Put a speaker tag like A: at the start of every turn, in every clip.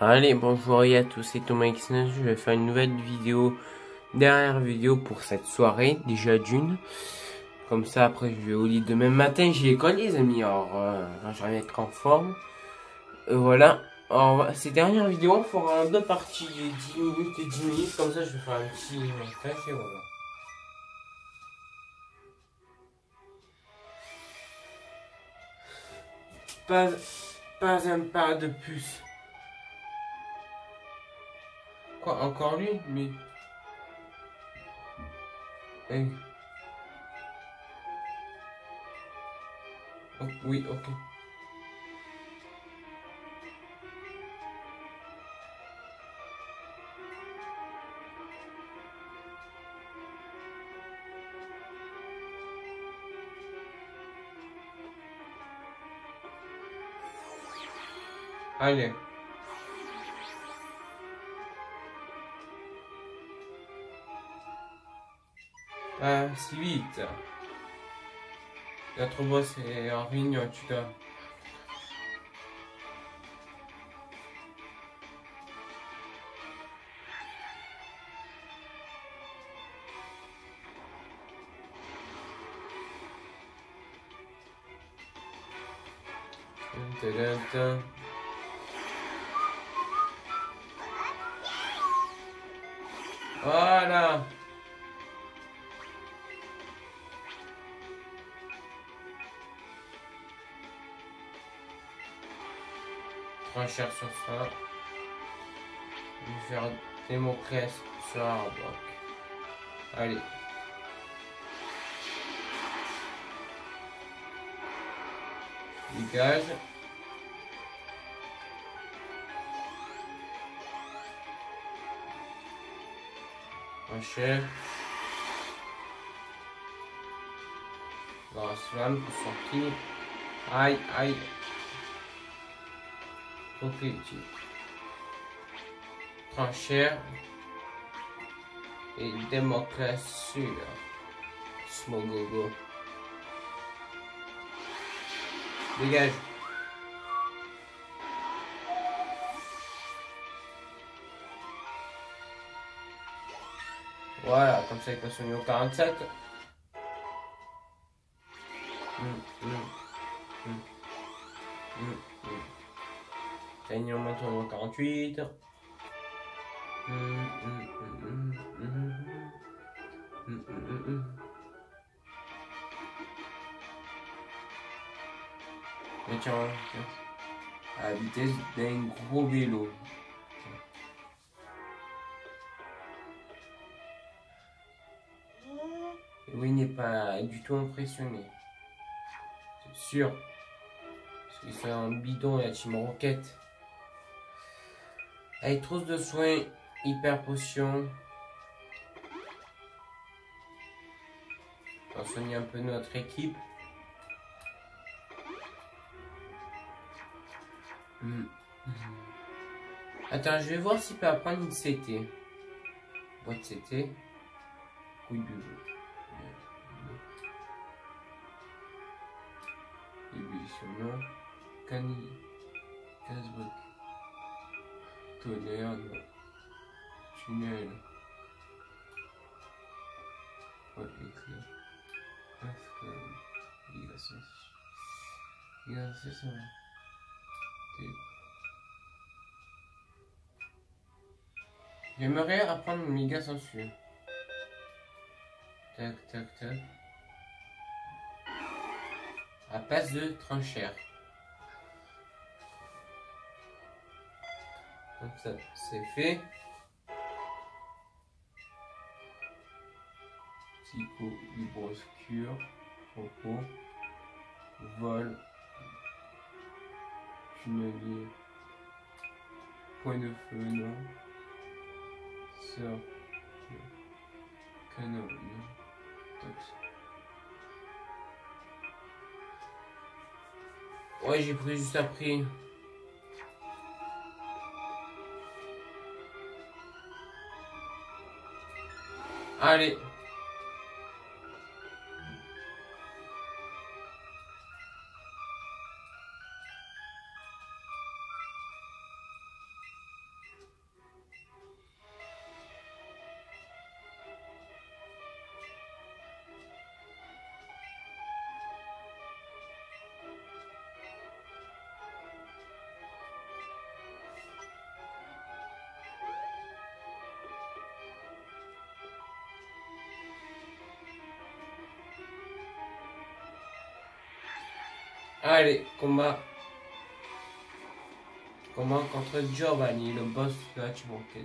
A: Allez, bonjour à tous, c'est Thomas X9, je vais faire une nouvelle vidéo, dernière vidéo pour cette soirée, déjà d'une. Comme ça, après, je vais au lit demain matin, j'ai école les amis, alors euh, je vais être en forme. Euh, voilà, alors ces dernières vidéos, on fera deux parties de 10 minutes et 10 minutes, comme ça je vais faire un petit montage et voilà. Pas, pas un pas de plus. Encore lui. Oh, oui, ok. Allez. Ah, si vite. La troupeau, c'est en réunion, tu dois. Voilà. Cher sur ça. Je vais faire démocrète sur Arbok. Allez. Dégage. Un chef. La slam pour sortir. Aïe, aïe. Tu. Tranchère. Et démocratie sur Smogogo. Dégage. Voilà, comme ça il passe au niveau 47. Tiens, à la vitesse d'un gros vélo. Oui, n'est pas du tout impressionné. C'est sûr. Parce que c'est un bidon, la Team Rocket. Avec trousse de soins, hyper potion. On va soigner un peu notre équipe. Hmm. Attends, je vais voir s'il peut apprendre une CT. Boîte CT. Couille de jeu. Ébullitionnement. Canille. Casebook. Tonnerre. Non. Tunnel. Ouais, éclair. Pascal. Ouais. T'es- J'aimerais apprendre méga censure. Tac, tac, tac. À place de tranchère. Ça, c'est fait. Psycho, libre-obscur, repos, vol, tunnelier, point de feu, non. Sort, canon, non. Tox. Ouais, j'ai pris juste après. Alrighty. Allez, combat. Combat contre Giovanni, le boss de Hachimonken.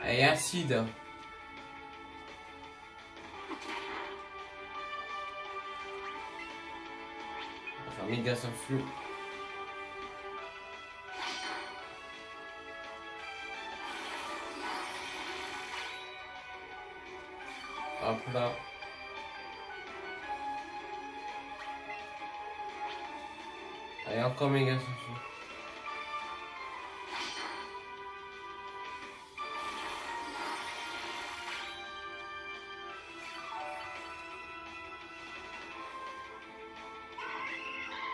A: Allez, acide. Enfin, méga sensu. Hop là. Allez, encore méga.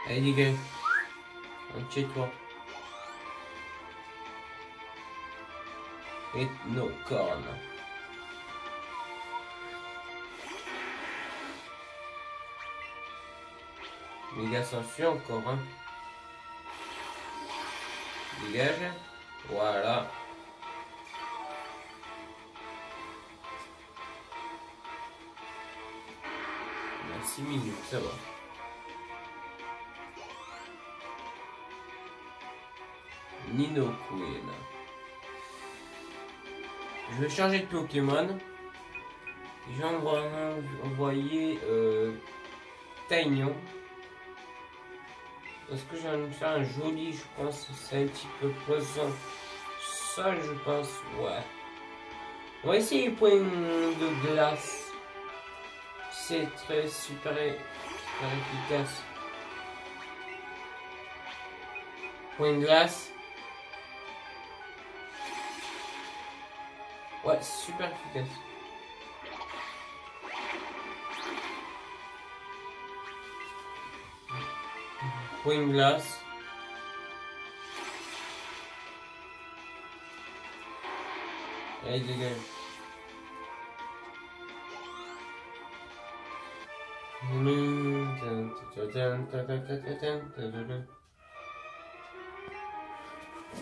A: Allez, dégage. Rentre chez toi. Et nos cornes. Méga sensu encore, hein. Dégage. Voilà. 6 minutes, ça va. Nino Queen. Je vais changer de Pokémon. J'ai envoyé euh, Taignon. Parce que j'ai envie de faire un joli, je pense. C'est un petit peu poisson. Ça, je pense, ouais. On va essayer point de glace. C'est très super, super efficace. Point de glace. Ouais, super efficace. Point glace. Allez, dégage.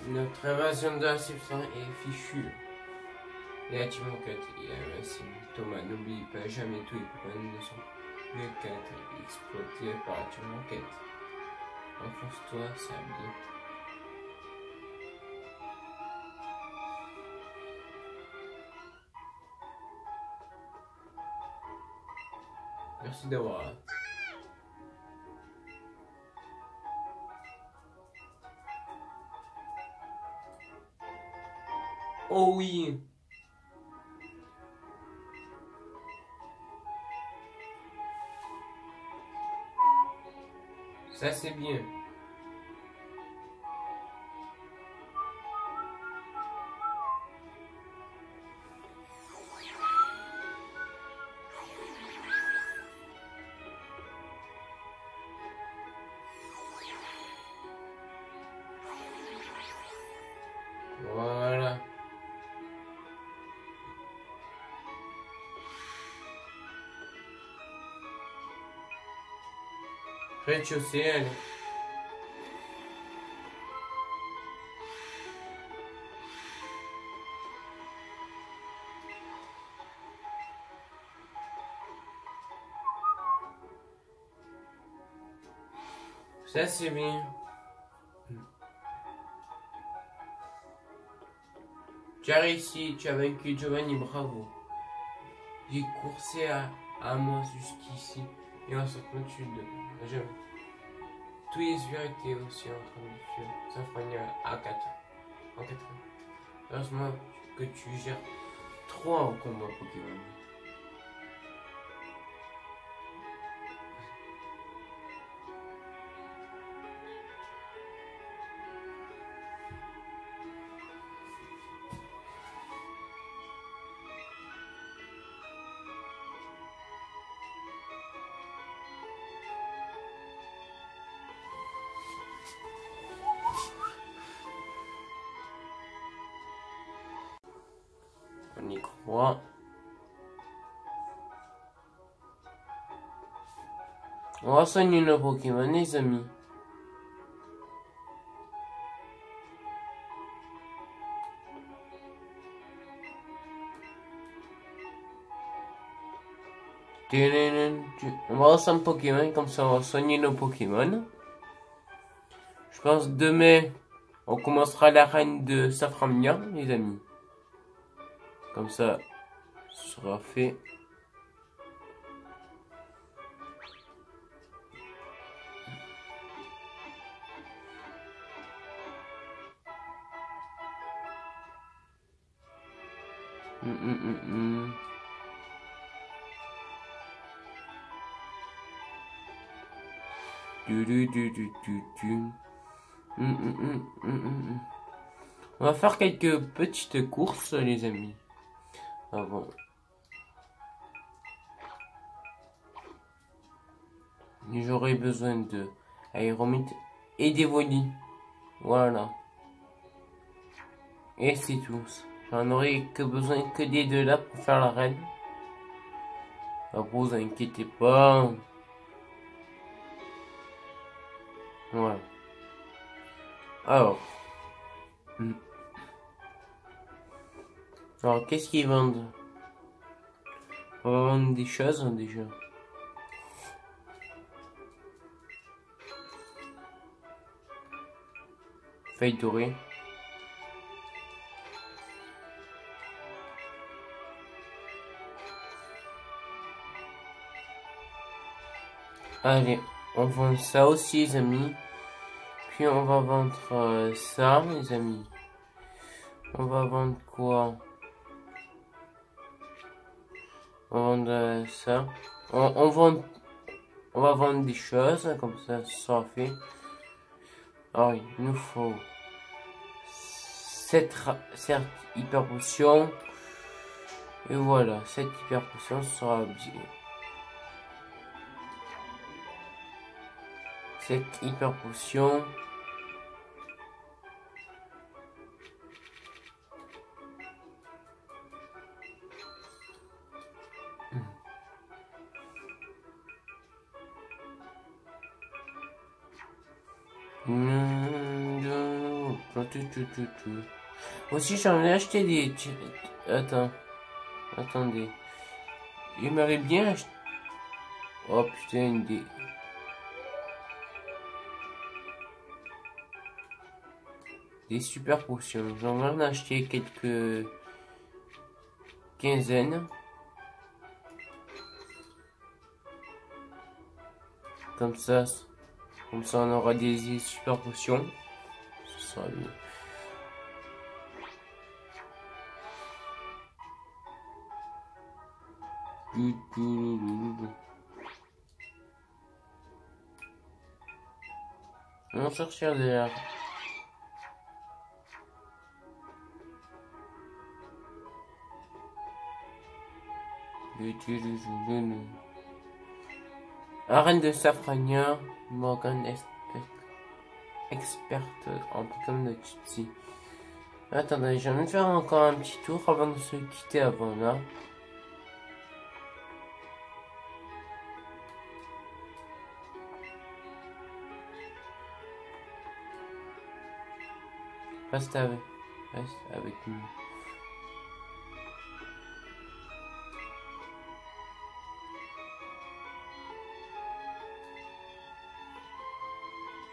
A: Notre invasion de la substance est fichue. Et à Timon 4, il y a Racing. Thomas, n'oublie pas jamais tous les copains de son le 4 exploité par Timon 4. Enfonce-toi, Sabdi. Merci d'avoir. Oh oui! Ça c'est bien. Allez. Ça c'est bien. Tu as réussi, tu as vaincu Giovanni, bravo. J'ai coursé à, à moi jusqu'ici et en sortant tu de jamais. Tous les yeux étaient aussi en train de fuir. Ça freignait à 4 en 4 ans. Heureusement que tu gères 3 en combat Pokémon. on va soigner nos Pokémon, les amis. On va avoir Pokémon, comme ça on va soigner nos Pokémon. Je pense demain, on commencera la reine de Saframia, les amis. Comme ça, sera fait. Hum, hum, hum, du, du, du, On va faire quelques petites courses, les amis. Avant. J'aurai besoin de aéromite et des volis. Voilà. Et c'est tout. J'en aurai que besoin que des deux là pour faire la reine. Ah, vous inquiétez pas. Ouais. Alors. Hmm. Alors, qu'est-ce qu'ils vendent? On va vendre des choses déjà. Feuille dorée. Allez, on vend ça aussi, les amis. Puis on va vendre euh, ça, les amis. On va vendre quoi? On euh, ça. On, vend, on va vendre des choses, comme ça, ça fait. Ah oui, il nous faut cette, cette hyper potion. Et voilà, cette hyper potion sera bien. Cette hyper potion. Aussi, j'en ai acheté des... Attends. Attendez. Il m'aurait bien acheté... Oh putain, des... Des super potions. J'en ai acheté quelques... Quinzaines. Comme ça. Comme ça, on aura des super potions. Ce sera mieux. On chercher derrière. Arène de Safrania, Morgan experte en Pokémon de Tipsy. Attendez, je vais faire encore un petit tour avant de se quitter avant là. Reste avec, reste avec nous.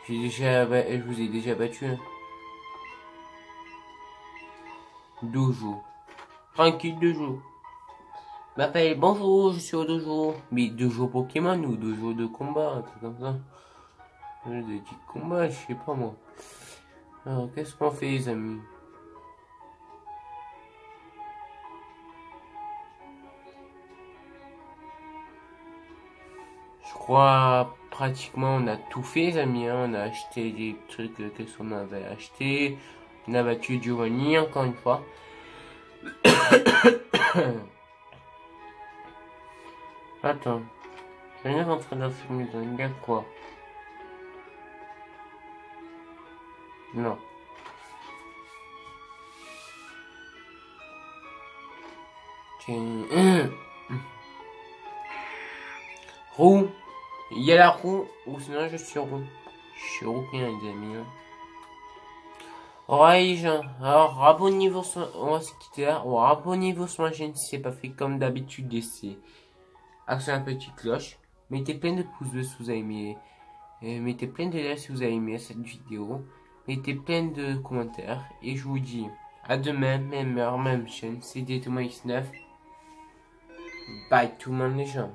A: J'ai déjà, je vous ai déjà battu. Hein. Dojo. Tranquille, dojo. M'appelle, bonjour, je suis au dojo. Mais dojo Pokémon ou dojo de combat, un truc comme ça. De combat, je sais pas moi. Alors, qu'est-ce qu'on fait, les amis? Je crois pratiquement on a tout fait, les amis. Hein. On a acheté des trucs, euh, qu'est-ce qu'on avait acheté On a battu Giovanni, encore une fois. Attends. Je viens rentrer dans cette maison. Il y a quoi? Non. Roux. Il y a la roue, ou sinon je suis roux. Je suis roux bien les amis. Ouais, alors abonnez-vous sur... On abonnez-vous sur ma chaîne si c'est pas fait comme d'habitude. Actionnez la petite cloche, mettez plein de pouces bleus si vous avez aimé, mettez plein de likes si vous avez aimé cette vidéo, mettez plein de commentaires, et je vous dis à demain, même heure, même chaîne, c'était Thomas X9. Bye tout le monde les gens.